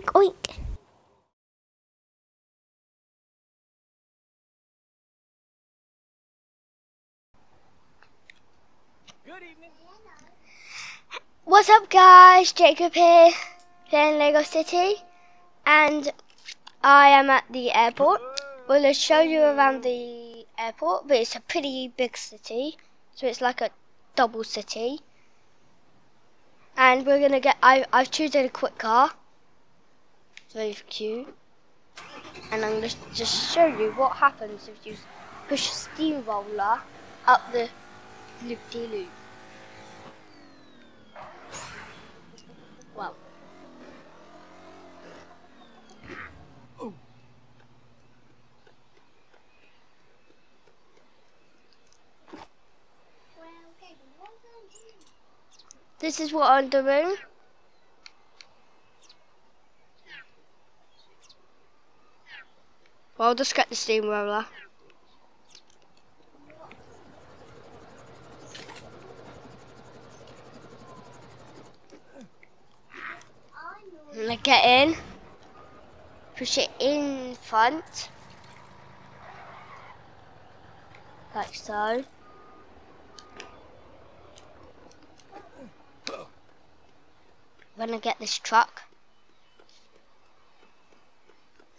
Oink, oink. Good evening. What's up guys, Jacob here, playing Lego City, and I am at the airport. We're going to show you around the airport, but it's a pretty big city, so it's like a double city. And we're to get, I, I've chosen a quick car, very cute, and I'm going to just show you what happens if you push a steamroller up the loop-de-loop. Wow. This is what I'm doing. Well, I'll just get the steamroller. I'm gonna get in, push it in front, like so. Gonna get this truck.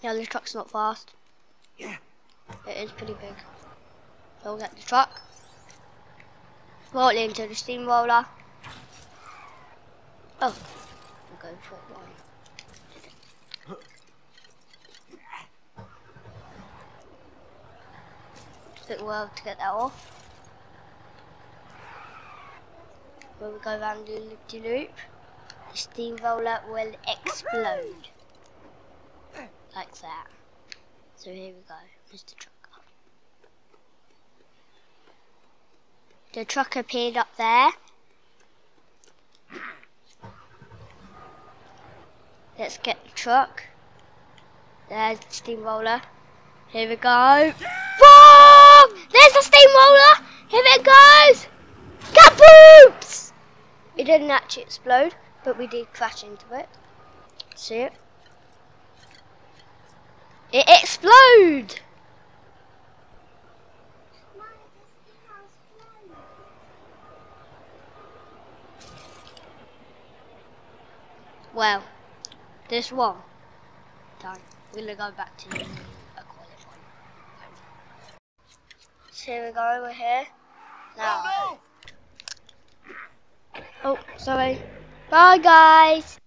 Yeah, this truck's not fast. It is pretty big. We'll get the truck. Roll it into the steamroller. Oh, we'll go for one. Took a while to get that off. When we go around the loop loop, the steamroller will explode. Like that. So here we go, Mr. Trucker. The truck appeared up there. Let's get the truck. There's the steamroller. Here we go. Boom! There's the steamroller. Here it goes. Kapoops! It didn't actually explode, but we did crash into it. See it? It exploded! Well, this one done. We're gonna go back to the qualifying. So here we go, we're here. Now. Oh Oh, sorry. Bye guys.